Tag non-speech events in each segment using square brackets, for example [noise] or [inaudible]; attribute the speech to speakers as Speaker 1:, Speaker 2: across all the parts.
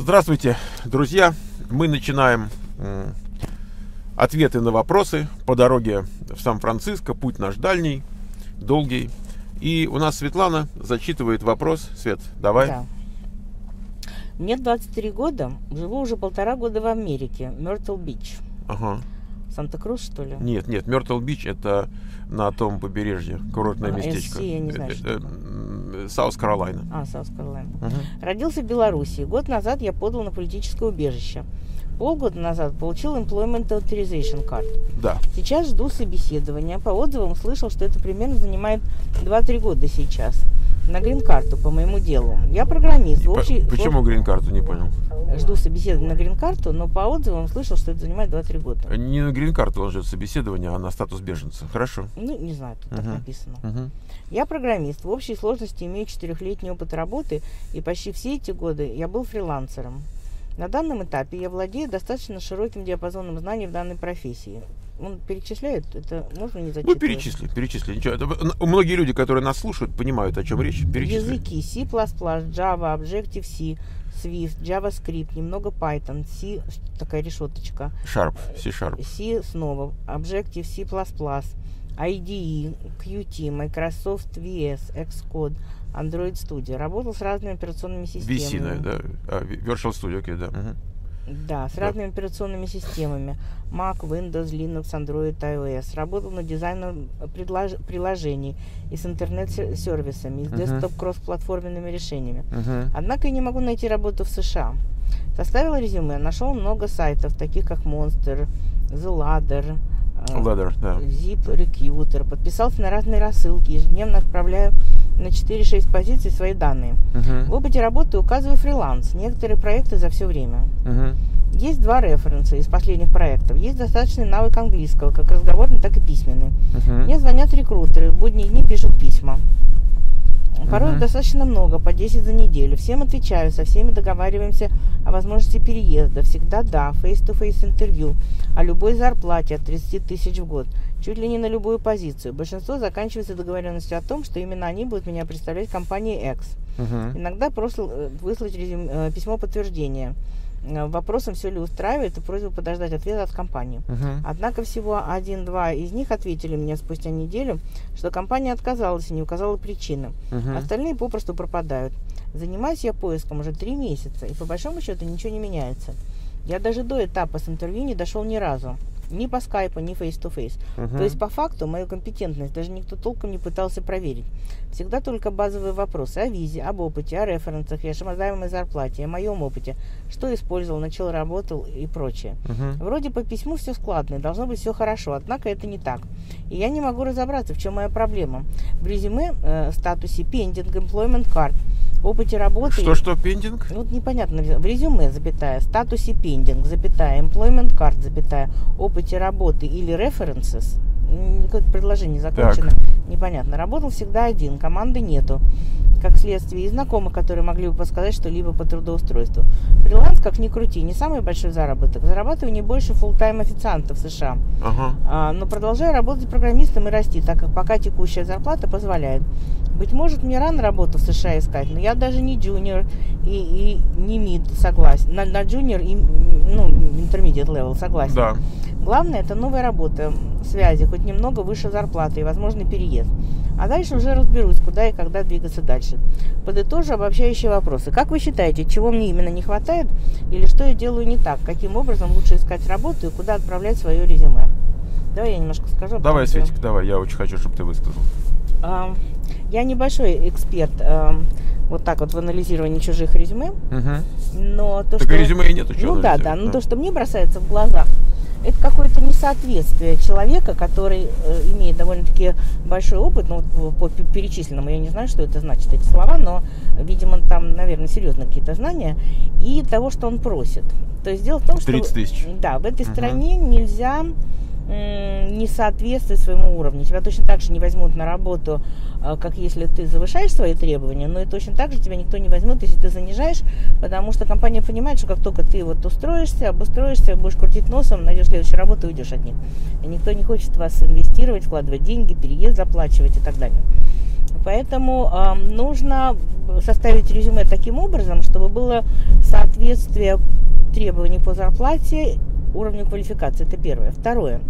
Speaker 1: Здравствуйте, друзья! Мы начинаем ответы на вопросы по дороге в Сан-Франциско. Путь наш дальний, долгий. И у нас Светлана зачитывает вопрос. Свет, давай.
Speaker 2: Да. Мне 23 года, живу уже полтора года в Америке, Myrtle Beach.
Speaker 1: Ага.
Speaker 2: Санта-Крус, что ли?
Speaker 1: Нет, нет, Myrtle Beach это на том побережье, курортное
Speaker 2: А,
Speaker 1: местечко.
Speaker 2: SC, я не знаю,
Speaker 1: Э,
Speaker 2: что
Speaker 1: э, м, South Carolina.
Speaker 2: А, Саус Каролайна.
Speaker 1: Мгм.
Speaker 2: Родился в Беларуси. Год назад я подал на политическое убежище. Полгода назад получил Employment Authorization Card.
Speaker 1: Да.
Speaker 2: Сейчас жду собеседования. По отзывам слышал, что это примерно занимает 2-3 года сейчас. На грин-карту по моему делу. Я программист. В общей-
Speaker 1: Почему грин-карту, не понял?
Speaker 2: Жду собеседования на грин-карту, но по отзывам слышал, что это занимает 2-3 года.
Speaker 1: Не на грин-карту он ждет собеседование, а на статус беженца. Хорошо.
Speaker 2: Ну, не знаю, тут так
Speaker 1: Мгм.
Speaker 2: написано.
Speaker 1: Мгм.
Speaker 2: Я программист. В общей сложности имею четырехлетний опыт работы, и почти все эти годы я был фрилансером. На данном этапе я владею достаточно широким диапазоном знаний в данной профессии. Он перечисляет, это можно не
Speaker 1: Ну,
Speaker 2: зачитывать?
Speaker 1: перечисли, перечисли. Ничего. это- Многие люди, которые нас слушают, понимают, о чем речь. Перечисли.
Speaker 2: Языки C++, Java, Objective-C, Swift, JavaScript, немного Python, C, такая решеточка,
Speaker 1: Sharp, C-Sharp.
Speaker 2: C снова, Objective C++, IDE, Qt, Microsoft VS, Xcode, Android Studio. Работал с разными операционными системами.
Speaker 1: VC, да. А, Virtual Studio, окей, да. Мгм.
Speaker 2: Да, с
Speaker 1: Да.
Speaker 2: разными операционными системами. Mac, Windows, Linux, Android, iOS. Работал над дизайном предлож- приложений и с интернет-сервисами, и с десктоп-кроссплатформенными решениями.
Speaker 1: Мгм.
Speaker 2: Однако я не могу найти работу в США. Составил резюме, нашел много сайтов, таких как Monster, The Ladder, э,
Speaker 1: Ladder, да.
Speaker 2: Zip Recruiter. Подписался на разные рассылки, ежедневно отправляю на 4-6 позиций свои данные. В
Speaker 1: Мгм.
Speaker 2: опыте работы указываю фриланс, некоторые проекты за все время.
Speaker 1: Мгм.
Speaker 2: Есть два референса из последних проектов. Есть достаточный навык английского, как разговорный, так и письменный.
Speaker 1: Мгм.
Speaker 2: Мне звонят рекрутеры, в будние дни пишут письма. Порой
Speaker 1: Мгм.
Speaker 2: достаточно много, по 10 за неделю. Всем отвечаю, со всеми договариваемся о возможности переезда. Всегда да, face-to-face интервью. О любой зарплате от 30 тысяч в год. Чуть ли не на любую позицию. Большинство заканчивается договоренностью о том, что именно они будут меня представлять компании X.
Speaker 1: Мгм.
Speaker 2: Иногда просто э, выслать резюм- э, письмо подтверждения. Э, Вопросом, все ли устраивает, и просьбу подождать ответа от компании.
Speaker 1: Мгм.
Speaker 2: Однако всего один-два из них ответили мне спустя неделю, что компания отказалась и не указала причины.
Speaker 1: Мгм.
Speaker 2: Остальные попросту пропадают. Занимаюсь я поиском уже три месяца, и по большому счету ничего не меняется. Я даже до этапа с интервью не дошел ни разу. Ни по скайпу, ни face-to-face.
Speaker 1: Мгм.
Speaker 2: То есть, по факту, мою компетентность даже никто толком не пытался проверить. Всегда только базовые вопросы о визе, об опыте, о референсах, о ожидаемой зарплате, о моем опыте, что использовал, на чем работал и прочее.
Speaker 1: Мгм.
Speaker 2: Вроде по письму все складно, должно быть все хорошо, однако это не так. И я не могу разобраться, в чем моя проблема. В резюме э, статусе pending employment card, опыте работы...
Speaker 1: Что, что, пендинг?
Speaker 2: Ну, Вот непонятно, в резюме, запятая, статусе pending, запятая, employment card, запятая, опыте работы или references, какое-то предложение закончено, непонятно. Работал всегда один, команды нету. Как следствие, и знакомых, которые могли бы подсказать что-либо по трудоустройству. Фриланс, как ни крути, не самый большой заработок. Зарабатываю не больше фулл-тайм официанта в США.
Speaker 1: Ага.
Speaker 2: А, но продолжаю работать программистом и расти, так как пока текущая зарплата позволяет. Быть может, мне рано работу в США искать, но я даже не джуниор и, и не мид согласен. На, на джуниор и ну, intermediate level согласен.
Speaker 1: Да.
Speaker 2: Главное, это новая работа, связи, хоть немного выше зарплаты и возможный переезд. А дальше уже разберусь, куда и когда двигаться дальше. Подытожу обобщающие вопросы. Как вы считаете, чего мне именно не хватает или что я делаю не так? Каким образом лучше искать работу и куда отправлять свое резюме? Давай я немножко скажу. а
Speaker 1: Давай,
Speaker 2: потом
Speaker 1: Светик, давай, я очень хочу, чтобы ты высказал.
Speaker 2: Я небольшой эксперт вот так вот в анализировании чужих резюме, но то,
Speaker 1: Так
Speaker 2: что...
Speaker 1: резюме и нету, чего
Speaker 2: Ну да, да, но то, что мне бросается в глаза, это какое-то несоответствие человека, который э, имеет довольно-таки большой опыт, ну, по пе- перечисленному, я не знаю, что это значит, эти слова, но, видимо, там, наверное, серьезно какие-то знания, и того, что он просит. То есть дело в том, что...
Speaker 1: 30 тысяч.
Speaker 2: Да, в этой
Speaker 1: Мгм.
Speaker 2: стране нельзя не соответствовать своему уровню. Тебя точно так же не возьмут на работу, э, как если ты завышаешь свои требования, но и точно так же тебя никто не возьмет, если ты занижаешь, потому что компания понимает, что как только ты вот устроишься, обустроишься, будешь крутить носом, найдешь следующую работу и уйдешь от них. И никто не хочет вас инвестировать, вкладывать деньги, переезд заплачивать и так далее. Поэтому э, нужно составить резюме таким образом, чтобы было соответствие требований по зарплате уровню квалификации. Это первое. Второе.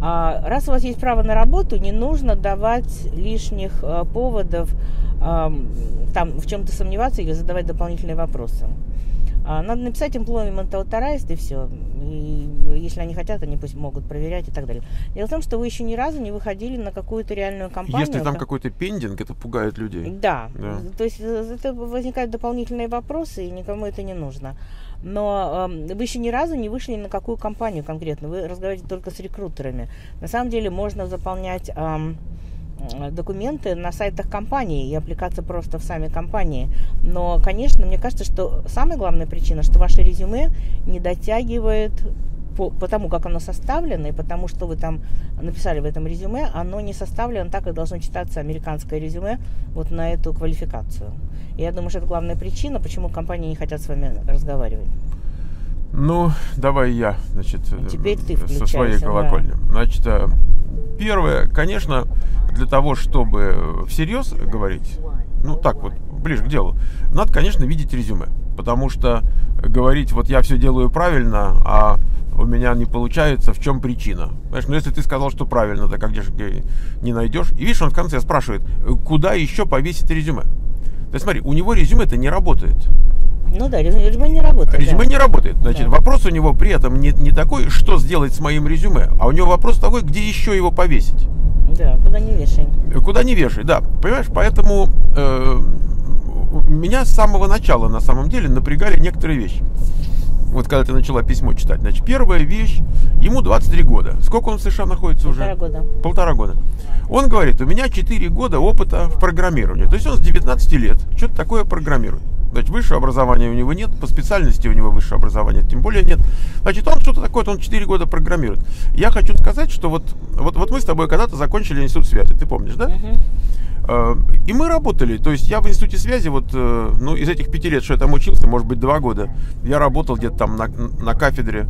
Speaker 2: А, раз у вас есть право на работу, не нужно давать лишних а, поводов там в чем-то сомневаться или задавать дополнительные вопросы. А, надо написать employment authorized и все. И если они хотят, они пусть могут проверять и так далее. Дело в том, что вы еще ни разу не выходили на какую-то реальную компанию.
Speaker 1: Если там какой-то пендинг, это пугает людей.
Speaker 2: Да. да. То есть э, это возникают дополнительные вопросы, и никому это не нужно. Но э, вы еще ни разу не вышли на какую компанию конкретно. Вы разговариваете только с рекрутерами. На самом деле можно заполнять... Э, документы на сайтах компании и аппликация просто в сами компании. Но, конечно, мне кажется, что самая главная причина, что ваше резюме не дотягивает по, по тому, как оно составлено, и потому что вы там написали в этом резюме, оно не составлено так, как должно читаться американское резюме вот на эту квалификацию. И я думаю, что это главная причина, почему компании не хотят с вами разговаривать.
Speaker 1: Ну, давай я, значит,
Speaker 2: Теперь ты
Speaker 1: со своей колокольни. Да. Значит, э, первое, конечно, для того, чтобы всерьез говорить, ну так вот, ближе к делу, надо, конечно, видеть резюме. Потому что говорить, вот я все делаю правильно, а у меня не получается, в чем причина? Знаешь, ну если ты сказал, что правильно, так а где же не найдешь? И видишь, он в конце спрашивает, куда еще повесить резюме? То есть смотри, у него резюме это не работает.
Speaker 2: Ну да, резюме не работает.
Speaker 1: Резюме
Speaker 2: да.
Speaker 1: не работает. Значит, да. вопрос у него при этом не, не такой, что сделать с моим резюме, а у него вопрос такой, где еще его повесить.
Speaker 2: Да, куда не вешай.
Speaker 1: Куда не вешай, да. Понимаешь, поэтому э, меня с самого начала на самом деле напрягали некоторые вещи. Вот когда ты начала письмо читать. Значит, первая вещь, ему 23 года. Сколько он в США находится
Speaker 2: Полтора
Speaker 1: уже?
Speaker 2: Полтора
Speaker 1: года. Полтора года. Он говорит, у меня 4 года опыта в программировании. То есть он с 19 лет что-то такое программирует. Значит, высшего образования у него нет, по специальности у него высшее образование тем более нет. Значит, он что-то такое, он 4 года программирует. Я хочу сказать, что вот, вот, вот мы с тобой когда-то закончили институт связи, ты помнишь, да? Uh-huh. И мы работали, то есть я в институте связи, вот, э, ну, из этих пяти лет, что я там учился, может быть, два года, я работал где-то там на, на кафедре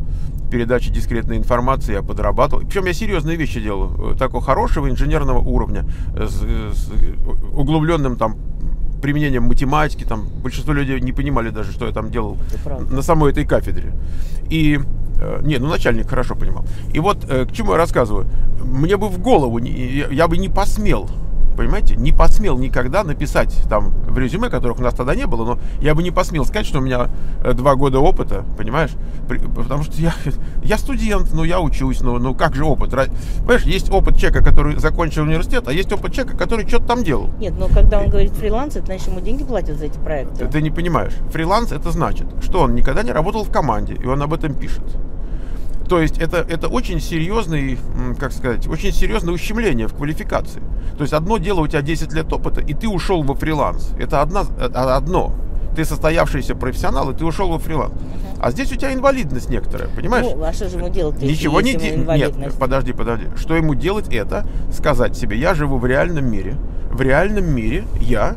Speaker 1: передачи дискретной информации, я подрабатывал. Причем я серьезные вещи делал, э, такого хорошего инженерного уровня, с, с углубленным там применением математики, там большинство людей не понимали даже, что я там делал на самой этой кафедре. И э, не, ну начальник хорошо понимал. И вот э, к чему я рассказываю. Мне бы в голову, я, я бы не посмел понимаете, не посмел никогда написать там в резюме, которых у нас тогда не было, но я бы не посмел сказать, что у меня э, два года опыта, понимаешь? Потому что я, [laughs] я студент, ну я учусь, ну, ну как же опыт? Понимаешь, есть опыт человека, который закончил университет, а есть опыт человека, который что-то там делал.
Speaker 2: Нет, но когда он говорит фриланс, это значит, ему деньги платят за эти проекты.
Speaker 1: Ты не понимаешь. Фриланс это значит, что он никогда не работал в команде, и он об этом пишет. То есть это, это очень серьезный, как сказать, очень серьезное ущемление в квалификации. То есть одно дело у тебя 10 лет опыта, и ты ушел во фриланс. Это одна, э, одно. Ты состоявшийся профессионал, и ты ушел во фриланс. А здесь у тебя инвалидность некоторая, понимаешь?
Speaker 2: Ну, а что же ему делать?
Speaker 1: Ничего не делать. Нет, подожди, подожди. Что ему делать это? Сказать себе, я живу в реальном мире. В реальном мире я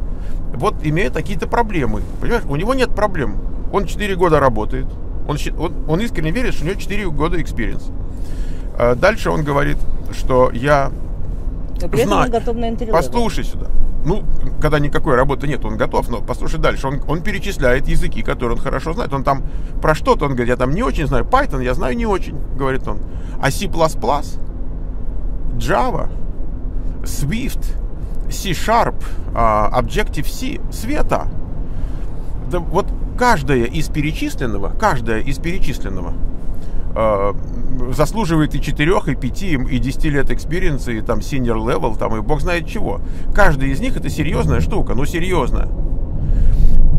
Speaker 1: вот имею такие-то проблемы. Понимаешь, у него нет проблем. Он 4 года работает. Он, он, он искренне верит, что у него 4 года experience. А дальше он говорит, что я
Speaker 2: но при этом он готов на интервью.
Speaker 1: Послушай сюда. Ну, когда никакой работы нет, он готов, но послушай дальше. Он, он перечисляет языки, которые он хорошо знает. Он там про что-то, он говорит, я там не очень знаю. Python я знаю не очень, говорит он. А C++, Java, Swift, C-Sharp, а, Objective-C, Света. Да вот каждая из перечисленного, каждая из перечисленного э, заслуживает и 4, и 5, и 10 лет экспириенса, и там senior level, там и бог знает чего. Каждый из них это серьезная штука, ну серьезно.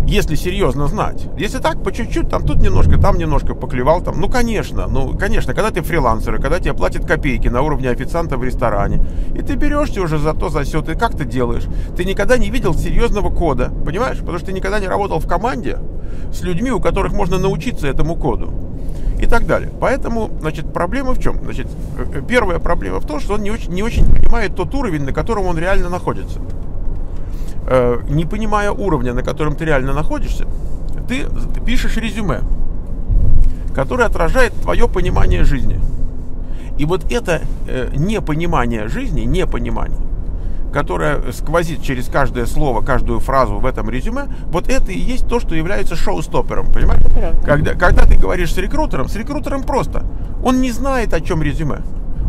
Speaker 1: Если серьезно знать. Если так, по чуть-чуть, там тут немножко, там немножко поклевал, там, ну конечно, ну конечно, когда ты фрилансер, когда тебе платят копейки на уровне официанта в ресторане, и ты берешься уже за то, за все, ты как ты делаешь? Ты никогда не видел серьезного кода, понимаешь? Потому что ты никогда не работал в команде с людьми, у которых можно научиться этому коду и так далее. Поэтому, значит, проблема в чем? Значит, э, э, первая проблема в том, что он не очень, не очень понимает тот уровень, на котором он реально находится. Э, не понимая уровня, на котором ты реально находишься, ты пишешь резюме, которое отражает твое понимание жизни. И вот это непонимание жизни, непонимание, которая сквозит через каждое слово, каждую фразу в этом резюме, вот это и есть то, что является шоу-стоппером, понимаешь? Когда, когда ты говоришь с рекрутером, с рекрутером просто. Он не знает, о чем резюме.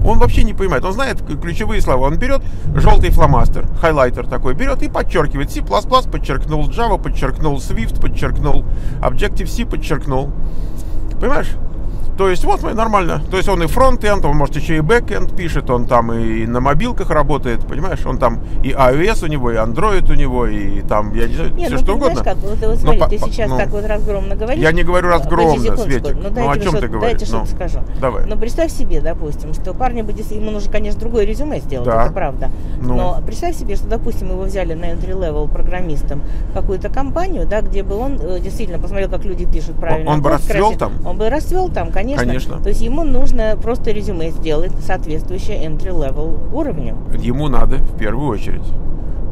Speaker 1: Он вообще не понимает. Он знает ключевые слова. Он берет желтый фломастер, хайлайтер такой, берет и подчеркивает. C++ подчеркнул, Java подчеркнул, Swift подчеркнул, Objective-C подчеркнул. Понимаешь? То есть вот мы нормально. То есть он и фронт-энд, он может еще и бэк-энд пишет, он там и на мобилках работает, понимаешь? Он там и iOS у него, и Android у него, и там, я не знаю,
Speaker 2: не,
Speaker 1: все
Speaker 2: ну,
Speaker 1: что угодно.
Speaker 2: Как, вот, вот, смотри, но, ты сейчас ну, так вот разгромно говоришь.
Speaker 1: Я не говорю разгромно, Светик.
Speaker 2: Ну,
Speaker 1: ну о чем ты говоришь?
Speaker 2: Дайте
Speaker 1: ну,
Speaker 2: что-то скажу.
Speaker 1: Давай.
Speaker 2: Но представь себе, допустим, что парня бы ему нужно, конечно, другое резюме сделать, да. это правда. Ну. Но представь себе, что, допустим, его взяли на entry-level программистом какую-то компанию, да, где бы он э, действительно посмотрел, как люди пишут правильно.
Speaker 1: Он, он бы расцвел там?
Speaker 2: Он бы расцвел там, конечно.
Speaker 1: Конечно.
Speaker 2: То есть ему нужно просто резюме сделать соответствующее entry-level уровню.
Speaker 1: Ему надо в первую очередь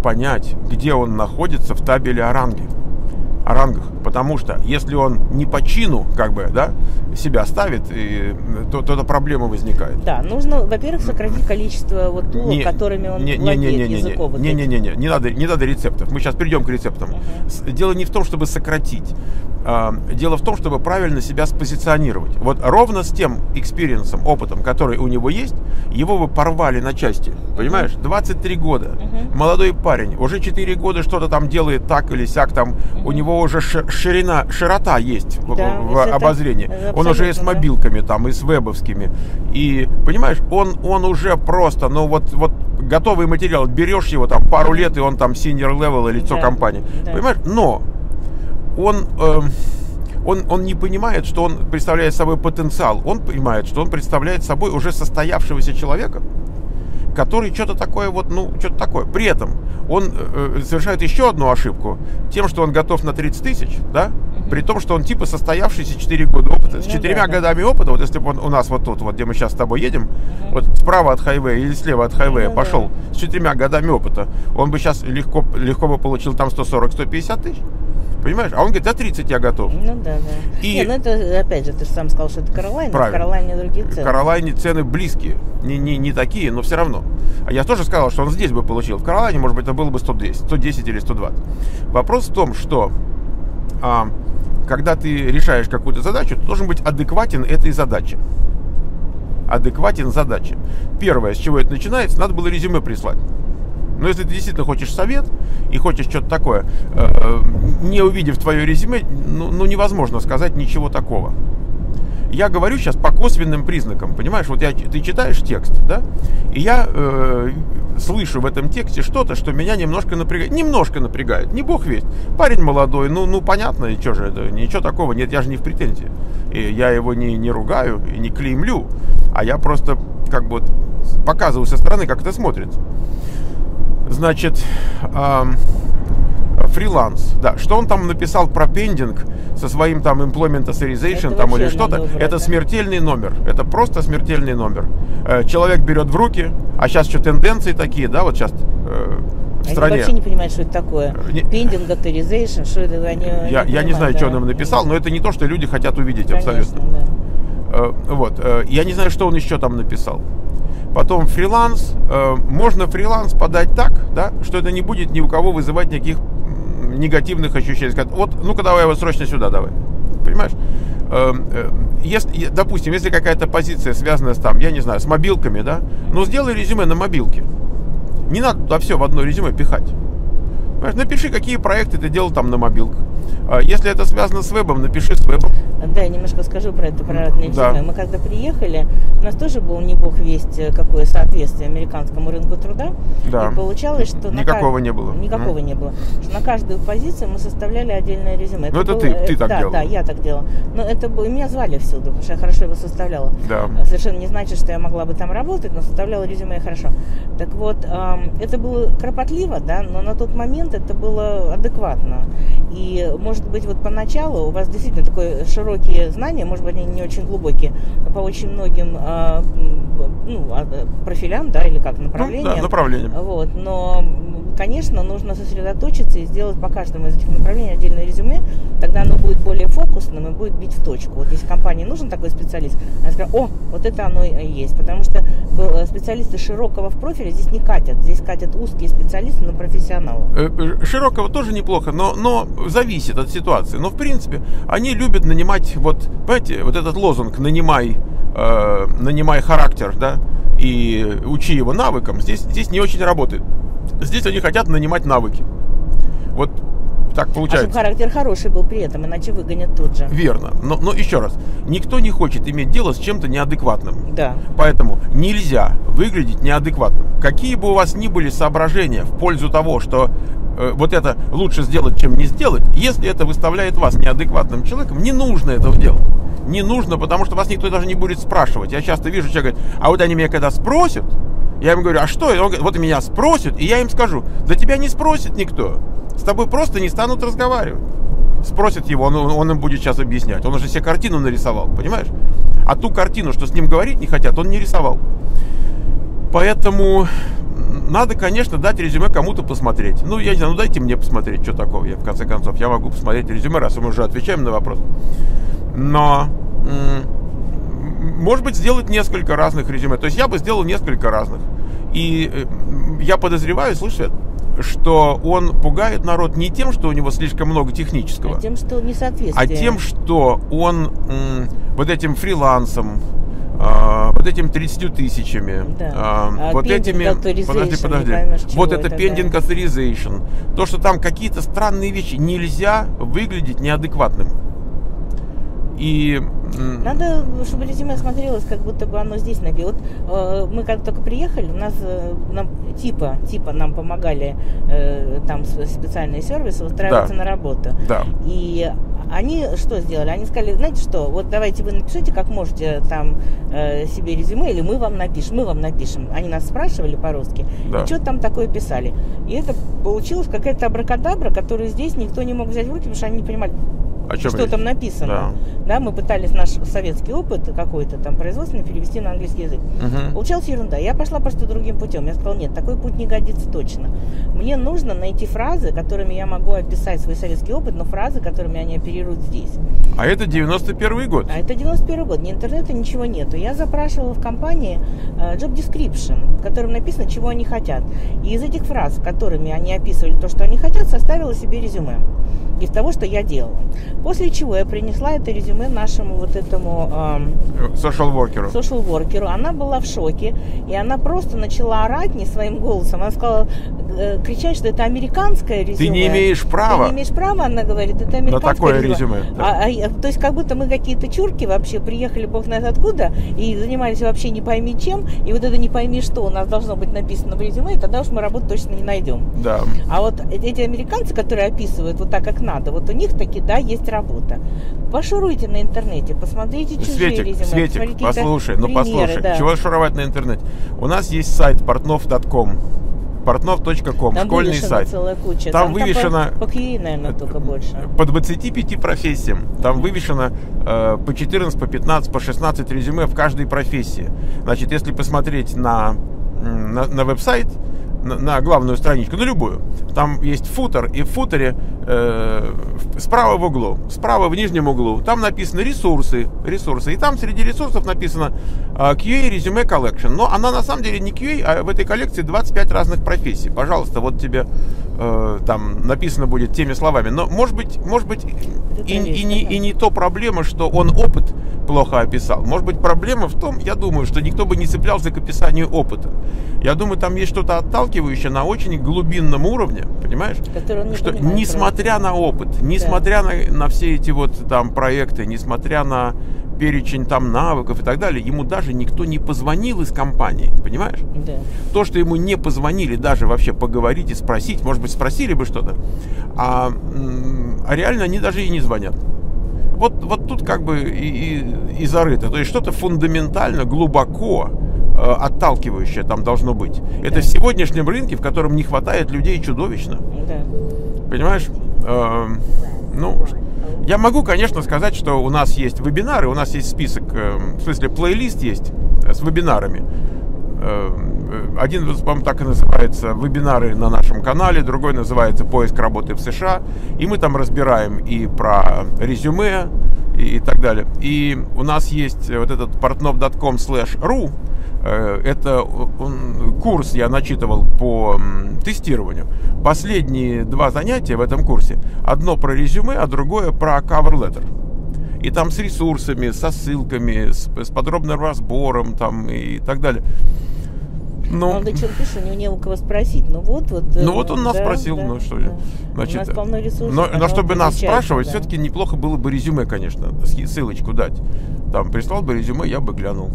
Speaker 1: понять, где он находится в табеле оранги о рангах. Потому что если он не по чину, как бы, да, себя ставит, и, то, то, то проблема возникает.
Speaker 2: Да, нужно, во-первых, сократить количество вот тулов, не, которыми он не, владеет не, не, не, языков.
Speaker 1: Не, не, не, не, не, надо, не надо рецептов. Мы сейчас перейдем к рецептам. Uh-huh. Дело не в том, чтобы сократить. А, дело в том, чтобы правильно себя спозиционировать. Вот ровно с тем экспириенсом, опытом, который у него есть, его бы порвали на части. Понимаешь? 23 года. Uh-huh. Молодой парень. Уже 4 года что-то там делает так или сяк. Там uh-huh. у него уже ширина, широта есть да, в, обозрении. Он уже и с мобилками, да. там, и с вебовскими. И, понимаешь, он, он уже просто, ну вот, вот готовый материал, берешь его там пару лет, и он там senior level лицо да, компании. Да. Понимаешь? Но он... Э, он, он не понимает, что он представляет собой потенциал. Он понимает, что он представляет собой уже состоявшегося человека, который что-то такое вот, ну, что-то такое. При этом он э, э совершает еще одну ошибку тем, что он готов на 30 тысяч, да, угу. при том, что он типа состоявшийся 4 года опыта. Ну, с четырьмя да, годами да. опыта, вот если бы он у нас вот тут, вот где мы сейчас с тобой едем, угу. вот справа от хайвея или слева от хайвея ну, пошел да. с четырьмя годами опыта, он бы сейчас легко, легко бы получил там 140-150 тысяч. Понимаешь? А он говорит, за 30 я готов.
Speaker 2: Ну да, да. И... Не, ну это, опять же, ты же сам сказал, что это Каролайна.
Speaker 1: Правильно.
Speaker 2: В Каролайне другие цены. В
Speaker 1: Каролайне цены близкие. Не, не, не такие, но все равно. А я тоже сказал, что он здесь бы получил. В Каролайне, может быть, это было бы 110, 110 или 120. Вопрос в том, что а, когда ты решаешь какую-то задачу, ты должен быть адекватен этой задаче. Адекватен задаче. Первое, с чего это начинается, надо было резюме прислать. Но если ты действительно хочешь совет и хочешь что-то такое, э, не увидев твое резюме, ну, ну невозможно сказать ничего такого. Я говорю сейчас по косвенным признакам, понимаешь? Вот я, ты читаешь текст, да? И я э, слышу в этом тексте что-то, что меня немножко напрягает. Немножко напрягает, не бог весть. Парень молодой, ну, ну понятно, и что же это, ничего такого, нет, я же не в претензии. И я его не, не ругаю и не клеймлю, а я просто как бы показываю со стороны, как это смотрится. Значит, фриланс. Да, что он там написал про пендинг со своим там employment authorization там или что-то, это да? смертельный номер. Это просто смертельный номер. Э, человек берет в руки, а сейчас что тенденции такие, да, вот сейчас э, в
Speaker 2: они
Speaker 1: стране.
Speaker 2: вообще не понимают, что это такое. Не... Pending authorization, что это они.
Speaker 1: Я,
Speaker 2: не
Speaker 1: я не знаю, да. что он им написал, но это не то, что люди хотят увидеть Конечно, абсолютно. Да. Э, вот. Э, я не знаю, что он еще там написал. Потом фриланс. Э, можно фриланс подать так, да, что это не будет ни у кого вызывать никаких негативных ощущений. Сказать, вот, ну-ка давай его срочно сюда давай. Понимаешь? Эм, э, если, допустим, если какая-то позиция связана с там, я не знаю, с мобилками, да, ну сделай резюме на мобилке. Не надо туда все в одно резюме пихать. Напиши, какие проекты ты делал там на мобилках. А если это связано с вебом, напиши с вебом.
Speaker 2: Да, я немножко скажу про это, про разные да. Мы когда приехали, у нас тоже был не бог весть э, какое соответствие американскому рынку труда.
Speaker 1: Да.
Speaker 2: И получалось, что...
Speaker 1: Никакого
Speaker 2: на,
Speaker 1: не было.
Speaker 2: Никакого mm. не было. Что на каждую позицию мы составляли отдельное резюме.
Speaker 1: Ну это, это было, ты, ты так
Speaker 2: да,
Speaker 1: делала.
Speaker 2: Да, я так делала. Но это было... Меня звали всюду, потому что я хорошо его составляла.
Speaker 1: Да.
Speaker 2: Совершенно не значит, что я могла бы там работать, но составляла резюме хорошо. Так вот, это было кропотливо, да, но на тот момент это было адекватно. И, может быть, вот поначалу у вас действительно такое широкие знания, может быть, они не очень глубокие, по очень многим э, ну, а, профилям, да, или как, направлениям.
Speaker 1: Ну, да, направлениям.
Speaker 2: Вот, но конечно, нужно сосредоточиться и сделать по каждому из этих направлений отдельное резюме, тогда оно будет более фокусным и будет бить в точку. Вот если компании нужен такой специалист, она скажет, о, вот это оно и есть, потому что э, специалисты широкого в профиле здесь не катят, здесь катят узкие специалисты, но профессионалы.
Speaker 1: Э, широкого тоже неплохо, но, но зависит от ситуации. Но, в принципе, они любят нанимать, вот, понимаете, вот этот лозунг «нанимай, э, нанимай характер», да, и учи его навыкам, здесь, здесь не очень работает. Здесь они хотят нанимать навыки. Вот так получается. А
Speaker 2: чтобы характер хороший был при этом, иначе выгонят тут же.
Speaker 1: Верно. Но, но еще раз, никто не хочет иметь дело с чем-то неадекватным.
Speaker 2: Да.
Speaker 1: Поэтому нельзя выглядеть неадекватным. Какие бы у вас ни были соображения в пользу того, что э, вот это лучше сделать, чем не сделать, если это выставляет вас неадекватным человеком, не нужно этого делать. Не нужно, потому что вас никто даже не будет спрашивать. Я часто вижу человек говорит, а вот они меня когда спросят, я им говорю, а что? Он говорит, вот меня спросят, и я им скажу, за тебя не спросит никто. С тобой просто не станут разговаривать. Спросят его, он, он им будет сейчас объяснять. Он уже себе картину нарисовал, понимаешь? А ту картину, что с ним говорить не хотят, он не рисовал. Поэтому надо, конечно, дать резюме кому-то посмотреть. Ну, я не знаю, ну дайте мне посмотреть, что такого. Я, в конце концов, я могу посмотреть резюме, раз мы уже отвечаем на вопрос. Но может быть, сделать несколько разных резюме. То есть я бы сделал несколько разных. И э, я подозреваю, слышите, что он пугает народ не тем, что у него слишком много технического,
Speaker 2: а тем, что не соответствует.
Speaker 1: А тем, что он вот этим фрилансом, а, вот этим 30 тысячами,
Speaker 2: да. а,
Speaker 1: а вот этими, подожди, подожди, поймешь, вот это, это pending да. authorization, то, что там какие-то странные вещи, нельзя выглядеть неадекватным. И
Speaker 2: надо, чтобы резюме смотрелось, как будто бы оно здесь написано. Вот э, мы как только приехали, у нас э, нам, типа, типа нам помогали э, там специальные сервисы устраиваться
Speaker 1: да.
Speaker 2: на работу.
Speaker 1: Да.
Speaker 2: И они что сделали? Они сказали, знаете что, вот давайте вы напишите, как можете там э, себе резюме, или мы вам напишем, мы вам напишем. Они нас спрашивали по-русски, да. и что там такое писали. И это получилось какая-то абракадабра, которую здесь никто не мог взять в руки, потому что они не понимали,
Speaker 1: о чем
Speaker 2: что
Speaker 1: речь?
Speaker 2: там написано. Да. да, мы пытались наш советский опыт какой-то там производственный перевести на английский язык.
Speaker 1: Угу.
Speaker 2: Получалась ерунда. Я пошла просто другим путем. Я сказала, нет, такой путь не годится точно. Мне нужно найти фразы, которыми я могу описать свой советский опыт, но фразы, которыми они оперируют здесь.
Speaker 1: А это 91 год?
Speaker 2: А это 91 год. Ни интернета, ничего нету. Я запрашивала в компании uh, job description, в котором написано, чего они хотят. И из этих фраз, которыми они описывали то, что они хотят, составила себе резюме из того, что я делала. После чего я принесла это резюме нашему вот этому...
Speaker 1: Э, worker.
Speaker 2: Social worker. Она была в шоке, и она просто начала орать не своим голосом. Она сказала, э, кричать, что это американское резюме.
Speaker 1: Ты не имеешь права.
Speaker 2: Ты не имеешь права, она говорит, это американское
Speaker 1: На такое резюме. резюме
Speaker 2: да. а, а, то есть как будто мы какие-то чурки вообще приехали бог знает откуда и занимались вообще не пойми чем, и вот это не пойми что у нас должно быть написано в резюме, и тогда уж мы работу точно не найдем.
Speaker 1: Да.
Speaker 2: А вот эти американцы, которые описывают вот так, как надо, вот у них таки, да, есть работа. Пошуруйте на интернете, посмотрите чужие
Speaker 1: Светик,
Speaker 2: резюме.
Speaker 1: Светик, послушай, ну
Speaker 2: примеры,
Speaker 1: послушай,
Speaker 2: да.
Speaker 1: чего шуровать на интернете? У нас есть сайт портнов.ком портнов.ком, школьный сайт.
Speaker 2: целая куча.
Speaker 1: Там, там вывешено...
Speaker 2: Там по, по QA, наверное, только больше.
Speaker 1: По 25 профессиям. Там вывешено э, по 14, по 15, по 16 резюме в каждой профессии. Значит, если посмотреть на, на, на веб-сайт, на, на главную страничку, на любую. Там есть футер, и в футере э, справа в углу, справа в нижнем углу, там написано ресурсы, ресурсы. И там среди ресурсов написано э, QA Resume Collection. Но она на самом деле не QA, а в этой коллекции 25 разных профессий. Пожалуйста, вот тебе э, там написано будет теми словами. Но может быть, может быть и, и, не, и не то проблема, что он опыт плохо описал. Может быть, проблема в том, я думаю, что никто бы не цеплялся к описанию опыта. Я думаю, там есть что-то отталкивающее на очень глубинном уровне, понимаешь?
Speaker 2: что
Speaker 1: несмотря
Speaker 2: просто.
Speaker 1: на опыт, несмотря да. на, на все эти вот там проекты, несмотря на перечень там навыков и так далее, ему даже никто не позвонил из компании, понимаешь?
Speaker 2: Да.
Speaker 1: То, что ему не позвонили даже вообще поговорить и спросить, может быть, спросили бы что-то, а, а реально они даже и не звонят вот, вот тут как бы и, и, и зарыто. То есть что-то фундаментально, глубоко отталкивающее там должно быть. Да. Это в сегодняшнем рынке, в котором не хватает людей чудовищно.
Speaker 2: Да.
Speaker 1: Понимаешь? Э, ну, я могу, конечно, сказать, что у нас есть вебинары, у нас есть список, э, в смысле, плейлист есть э, с вебинарами. Э, один, по-моему, так и называется вебинары на нашем канале, другой называется поиск работы в США. И мы там разбираем и про резюме, и, и так далее. И у нас есть вот этот portnov.com slash ru, э, это он, курс я начитывал по тестированию. Последние два занятия в этом курсе. Одно про резюме, а другое про cover letter. И там с ресурсами, со ссылками, с, с подробным разбором там, и так далее.
Speaker 2: Ну, что пишет, у него не у кого спросить. Ну вот, вот.
Speaker 1: Ну вот он нас да, спросил, да, ну что да. Значит, у нас полно ресурсов. Но, но чтобы нас спрашивать, да. все-таки неплохо было бы резюме, конечно, ссылочку дать. Там прислал бы резюме, я бы глянул.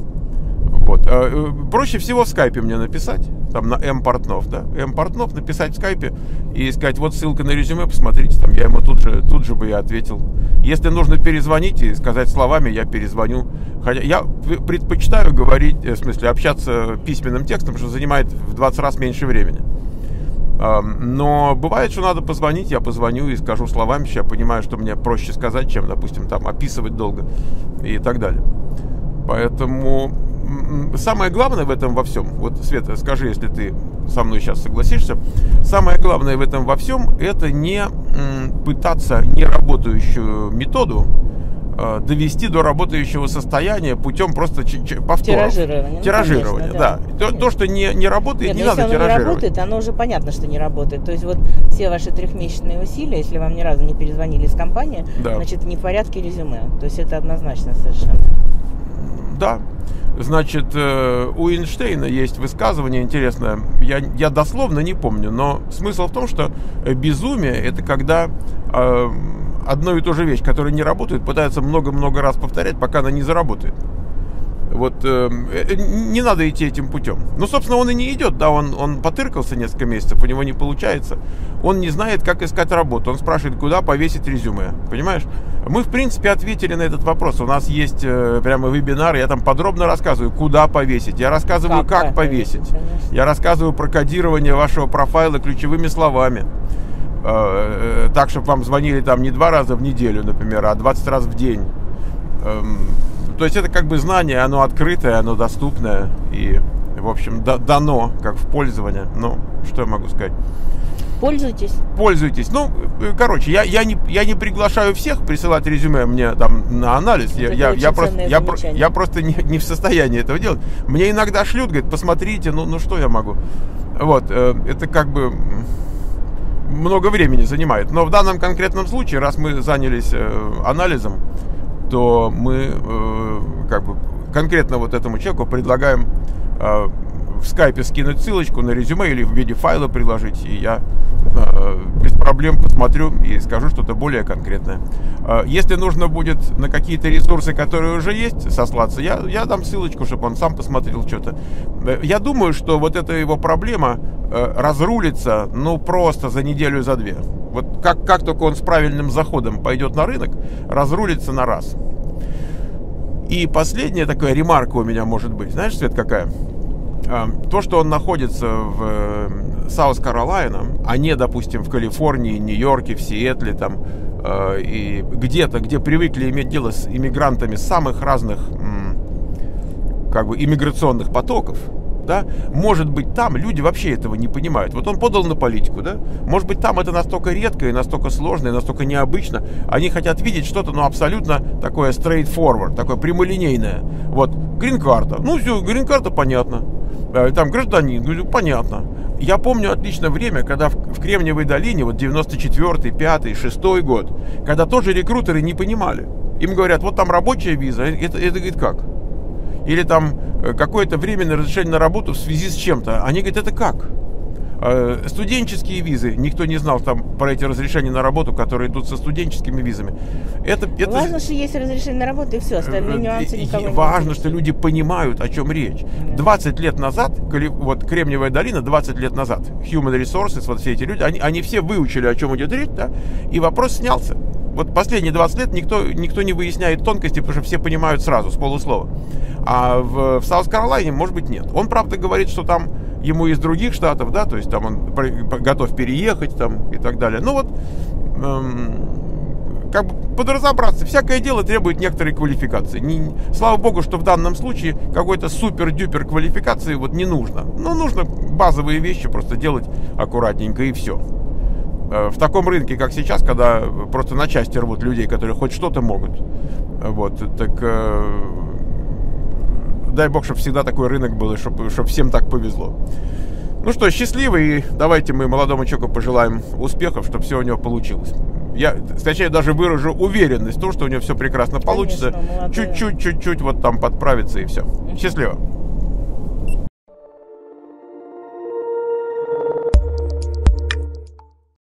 Speaker 1: Вот. А, э, проще всего в скайпе мне написать, там на М Портнов, да, М Портнов написать в скайпе и сказать, вот ссылка на резюме, посмотрите, там я ему тут же, тут же бы я ответил. Если нужно перезвонить и сказать словами, я перезвоню. Хотя я предпочитаю говорить, э, в смысле, общаться письменным текстом, что занимает в 20 раз меньше времени. Но бывает, что надо позвонить, я позвоню и скажу словами, я понимаю, что мне проще сказать, чем, допустим, там описывать долго и так далее. Поэтому самое главное в этом во всем, вот, Света, скажи, если ты со мной сейчас согласишься, самое главное в этом во всем, это не пытаться неработающую методу э, довести до работающего состояния путем просто повтора.
Speaker 2: Тиражирование.
Speaker 1: Тиражирование, ну, конечно, да. да. То, то, что не, не работает, Нет, не надо
Speaker 2: если
Speaker 1: тиражировать.
Speaker 2: не работает, оно уже понятно, что не работает. То есть вот все ваши трехмесячные усилия, если вам ни разу не перезвонили из компании, да. значит, не в порядке резюме. То есть это однозначно совершенно.
Speaker 1: Да, Значит, э, у Эйнштейна есть высказывание интересное, я, я дословно не помню, но смысл в том, что безумие это когда э, одну и ту же вещь, которая не работает, пытаются много-много раз повторять, пока она не заработает. Вот э, э, не надо идти этим путем. Ну, собственно, он и не идет, да, он, он потыркался несколько месяцев, у него не получается. Он не знает, как искать работу. Он спрашивает, куда повесить резюме. Понимаешь? Мы, в принципе, ответили на этот вопрос. У нас есть э, прямо вебинар, я там подробно рассказываю, куда повесить. Я рассказываю, как, как повесить. повесить. Я рассказываю про кодирование вашего профайла ключевыми словами. Э, э, так, чтобы вам звонили там не два раза в неделю, например, а 20 раз в день. То есть это как бы знание, оно открытое, оно доступное и, в общем, дано как в пользование. Ну, что я могу сказать?
Speaker 2: Пользуйтесь.
Speaker 1: Пользуйтесь. Ну, э, короче, я, я, не, я не приглашаю всех присылать резюме мне там на анализ. Это я, я, я, просто, я, я просто не, не в состоянии этого делать. Мне иногда шлют, говорят, посмотрите, ну, ну что я могу. Вот, э, это как бы много времени занимает. Но в данном конкретном случае, раз мы занялись э, анализом, то мы э, как бы конкретно вот этому человеку предлагаем э, в скайпе скинуть ссылочку на резюме или в виде файла приложить, и я э, без проблем посмотрю и скажу что-то более конкретное. Э, если нужно будет на какие-то ресурсы, которые уже есть, сослаться, я, я дам ссылочку, чтобы он сам посмотрел что-то. Э, я думаю, что вот эта его проблема э, разрулится, ну, просто за неделю, за две. Вот как, как только он с правильным заходом пойдет на рынок, разрулится на раз. И последняя такая ремарка у меня может быть. Знаешь, Свет, какая? А, то, что он находится в Саус Каролайна, а не, допустим, в Калифорнии, Нью-Йорке, в Сиэтле, там, э, и где-то, где привыкли иметь дело с иммигрантами самых разных как бы иммиграционных потоков, да, может быть, там люди вообще этого не понимают. Вот он подал на политику, да, может быть, там это настолько редко и настолько сложно и настолько необычно. Они хотят видеть что-то, ну, абсолютно такое straightforward, такое прямолинейное. Вот, грин-карта. Ну, все, грин-карта понятно. Э, там гражданин, ну, понятно. Я помню отлично время, когда в, в Кремниевой долине, вот 94-й, 5-й, 6 год, когда тоже рекрутеры не понимали. Им говорят, вот там рабочая виза, это, это говорит, как? Или там э, какое-то временное разрешение на работу в связи с чем-то. Они говорят, это как? Э, студенческие визы. Никто не знал там про эти разрешения на работу, которые идут со студенческими визами. Это, это...
Speaker 2: Важно, что есть разрешение на работу и все, остальные э, нюансы никого
Speaker 1: Важно, что люди понимают, о чем речь. 20 лет назад, вот Кремниевая долина, 20 лет назад, Human Resources, вот все эти люди, они, они все выучили, о чем идет речь, да, и вопрос снялся. Вот последние 20 лет никто, никто не выясняет тонкости, потому что все понимают сразу, с полуслова. А в, в Саус-Каролайне, может быть, нет. Он, правда, говорит, что там ему из других штатов, да, то есть там он готов переехать там и так далее. Ну вот, эм, как бы подразобраться. Всякое дело требует некоторой квалификации. Не, слава богу, что в данном случае какой-то супер-дюпер квалификации вот не нужно. Ну, нужно базовые вещи просто делать аккуратненько и все. Э, в таком рынке, как сейчас, когда просто на части рвут людей, которые хоть что-то могут. Вот, так э, дай бог, чтобы всегда такой рынок был, и чтобы, чтобы всем так повезло. Ну что, счастливый, и давайте мы молодому человеку пожелаем успехов, чтобы все у него получилось. Я, скорее, даже выражу уверенность в том, что у него все прекрасно получится. Чуть-чуть, чуть-чуть вот там подправиться и все. Счастливо.